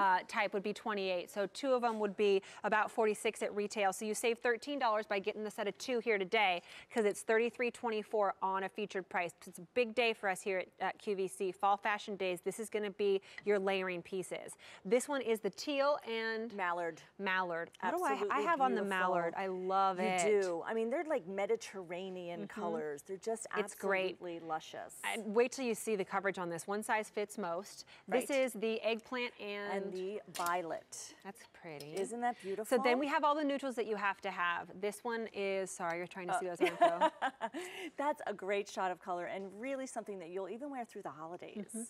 uh, type would be 28. So two of them would be about 46 at retail. So you save $13 by getting the set of two here today because it's $33.24 on a featured price. It's a big day for us here at, at QVC. Fall fashion days. This is going to be your layering pieces. This one is the teal and mallard. Mallard. What do I, I have on the mallard? I love you it. You do. I mean, they're like Mediterranean colors. They're just It's great. absolutely luscious. And wait till you see the coverage on this. One size fits most. This is the eggplant and, and the violet. that's pretty. Isn't that beautiful? So then we have all the neutrals that you have to have. This one is, sorry, you're trying to Uh, see those info. That's a great shot of color and really something that you'll even wear through the holidays. Mm-hmm.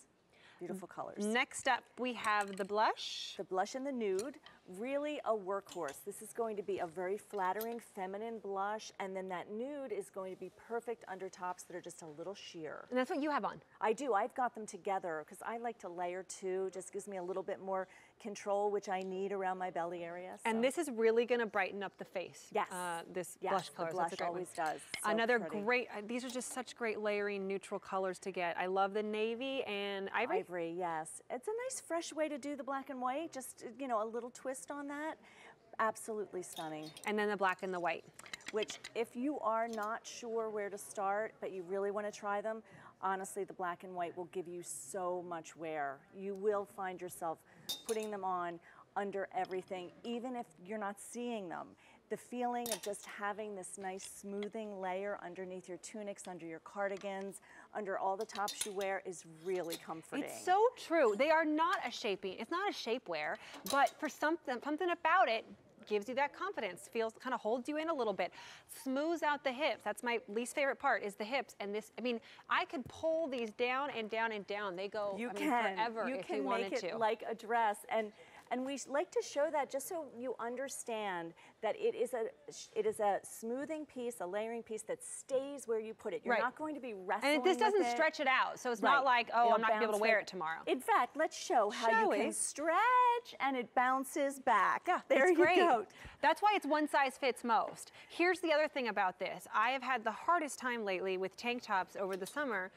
Beautiful colors. Next up, we have the blush. The blush and the nude, really a workhorse. This is going to be a very flattering feminine blush, and then that nude is going to be perfect under tops that are just a little sheer. And that's what you have on. I do, I've got them together because I like to layer two. just gives me a little bit more control, which I need around my belly area. And this is really going to brighten up the face. Yes. Uh, this Yes, blush color. blush always one. does. So Another pretty. great, uh, these are just such great layering neutral colors to get. I love the navy and ivory. Ivory, yes. It's a nice fresh way to do the black and white, just, you know, a little twist on that. Absolutely stunning. And then the black and the white. Which, if you are not sure where to start, but you really want to try them, honestly, the black and white will give you so much wear. You will find yourself putting them on under everything, even if you're not seeing them. The feeling of just having this nice smoothing layer underneath your tunics, under your cardigans, under all the tops you wear is really comforting. It's so true. They are not a shaping. It's not a shapewear, but for something, something about it gives you that confidence. Feels kind of holds you in a little bit. Smooths out the hips. That's my least favorite part is the hips. And this, I mean, I could pull these down and down and down. They go You I mean, can. forever you if can you wanted make it to. like a dress. And and we like to show that just so you understand that it is a it is a smoothing piece, a layering piece that stays where you put it. You're Right. not going to be wrestling and this doesn't it. stretch it out, so it's Right. not like, oh, It'll I'm not gonna be able to wear it tomorrow. In fact, let's show how Shall you we? can stretch and it bounces back. Yeah, there it's you great. go. That's why it's one size fits most. Here's the other thing about this. I have had the hardest time lately with tank tops over the summer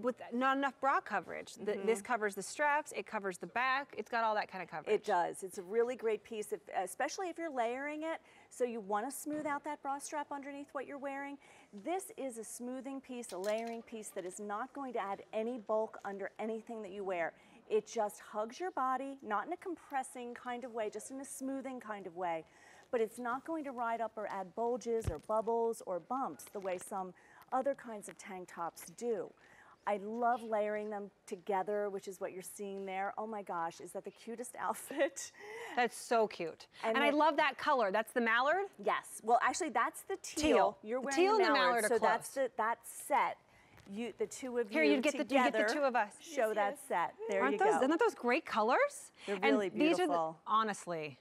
with not enough bra coverage. Mm-hmm. this covers the straps, it covers the back, it's got all that kind of coverage. It does. It's a really great piece, if, especially if you're layering it. So you want to smooth out that bra strap underneath what you're wearing. This is a smoothing piece, a layering piece that is not going to add any bulk under anything that you wear. It just hugs your body, not in a compressing kind of way, just in a smoothing kind of way. But it's not going to ride up or add bulges or bubbles or bumps the way some other kinds of tank tops do. I love layering them together, which is what you're seeing there. Oh my gosh, is that the cutest outfit? That's so cute. And, And I love that color. That's the mallard. Yes. Well, actually, that's the teal. Teal. You're The teal the and the mallard, mallard are so that's close. the that set. You, the two of Here, you you get the- you get the two of us. Show Yes, that yes. set. There aren't you those, go. Aren't those great colors? They're and really These are the, beautiful. honestly.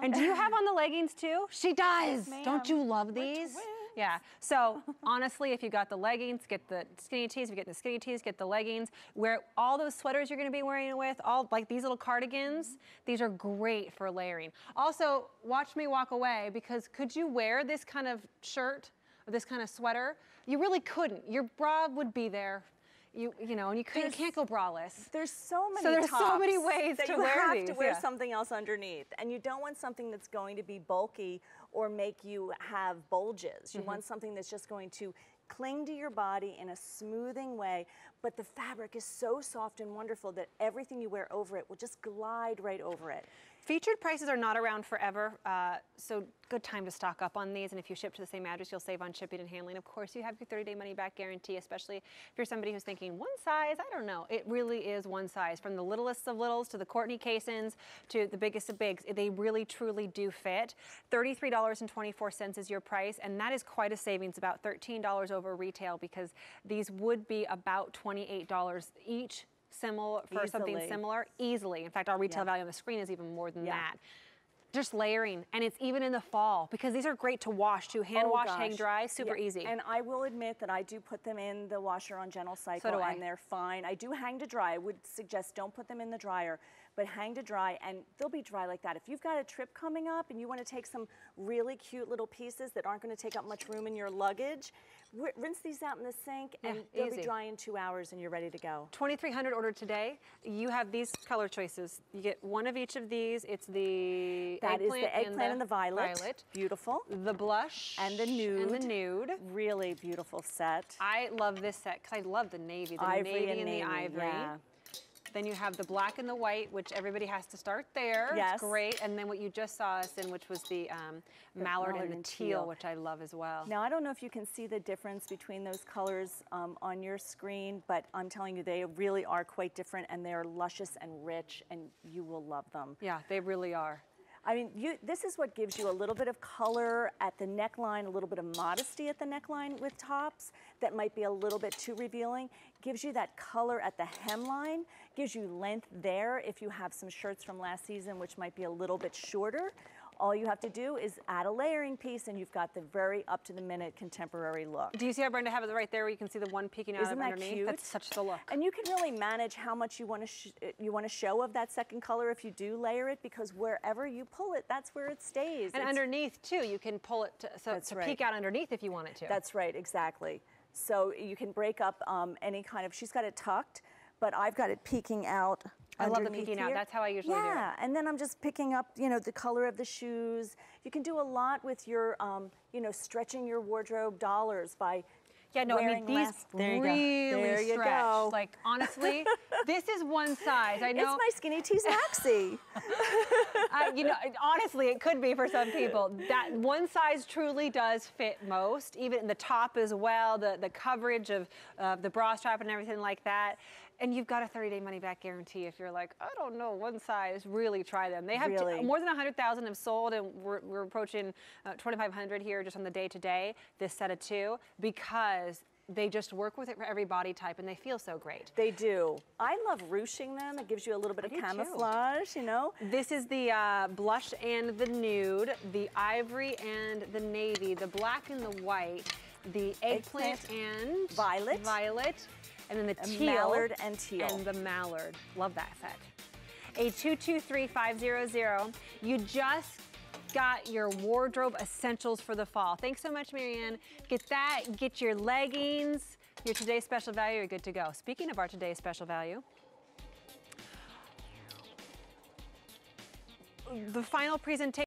and do you have on the leggings too? She does. Don't you love these? Yeah. So honestly, if you got the leggings, get the skinny tees. If you get the skinny tees, get the leggings. Wear all those sweaters you're going to be wearing it with. All like these little cardigans. Mm-hmm. These are great for layering. Also, watch me walk away because could you wear this kind of shirt or this kind of sweater? You really couldn't. Your bra would be there. You you know, and you, you can't go braless. There's so many So there's so many ways that to you wear have these, to wear yeah. something else underneath, and you don't want something that's going to be bulky or make you have bulges. You Mm-hmm. want something that's just going to cling to your body in a smoothing way, but the fabric is so soft and wonderful that everything you wear over it will just glide right over it. Featured prices are not around forever, uh, so good time to stock up on these. And if you ship to the same address, you'll save on shipping and handling. Of course, you have your 30-day money-back guarantee, especially if you're somebody who's thinking one size. I don't know. It really is one size. From the littlest of littles to the Courtney Casons to the biggest of bigs, they really truly do fit. $33.24 is your price, and that is quite a savings, about $13 over retail, because these would be about $28 each similar for something similar easily. In fact, our retail Yeah. value on the screen is even more than Yeah. that. Just layering, and it's even in the fall because these are great to wash too. Hand Oh, wash, hang dry, super Yeah, easy. And I will admit that I do put them in the washer on Gentle Cycle I. and they're fine. I do hang to dry. I would suggest don't put them in the dryer. but hang to dry and they'll be dry like that. If you've got a trip coming up and you want to take some really cute little pieces that aren't going to take up much room in your luggage, rinse these out in the sink and Yeah, they'll easy. be dry in two hours and you're ready to go. 2300 ordered today. You have these color choices. You get one of each of these. It's the That is eggplant, the eggplant and the, violet. violet, Beautiful. the blush, And the and the nude. nude. Really beautiful set. I love this set because I love the navy, the ivory navy and and, navy. the ivory. Yeah. Then you have the black and the white, which everybody has to start there. Yes. It's great. And then what you just saw us in, which was the, um, mallard, mallard and the and teal, teal. which I love as well. Now, I don't know if you can see the difference between those colors um, on your screen, but I'm telling you, they really are quite different and they're luscious and rich, and you will love them. Yeah, they really are. I mean, you, this is what gives you a little bit of color at the neckline, a little bit of modesty at the neckline with tops that might be a little bit too revealing. Gives you that color at the hemline, gives you length there if you have some shirts from last season which might be a little bit shorter. All you have to do is add a layering piece and you've got the very up to the minute contemporary look. Do you see how Brenda have it right there where you can see the one peeking out Isn't of that underneath? cute? That's such the look. And you can really manage how much you want to uh, you want to show of that second color if you do layer it because wherever you pull it, that's where it stays. And It's- underneath too, you can pull it to, so to right. peek out underneath if you want it to. That's right, exactly. So you can break up um, any kind of. She's got it tucked, but I've got it peeking out. I love the underneath peeking out. That's how I usually do it. Yeah, and then I'm just picking up, you know, the color of the shoes. You can do a lot with your, um, you know, stretching your wardrobe dollars by. Yeah, no, I mean wearing these there you go. really There you stretch. go. Like honestly, this is one size. I know. it's know. my skinny tees maxi. I, you know, honestly, it could be for some people. That one size truly does fit most, even in the top as well, the, the coverage of uh, the bra strap and everything like that. And you've got a 30-day money-back guarantee. If you're like, I don't know, one size, really try them. They have Really? more than 100,000 have sold, and we're, we're approaching uh, 2,500 here just on the day-to-day. This set of two because they just work with it for every body type, and they feel so great. they do. I love ruching them. It gives you a little bit of do too. camouflage, you know. This is the uh, blush and the nude, the ivory and the navy, the black and the white, the eggplant, and Violet. violet, and then the And teal, mallard and teal. and the mallard. Love that set. A two two three five zero zero. You just got your wardrobe essentials for the fall. Thanks so much, Marianne. Get that. Get your leggings. Your today's special value. You're good to go. Speaking of our today's special value. The final presentation.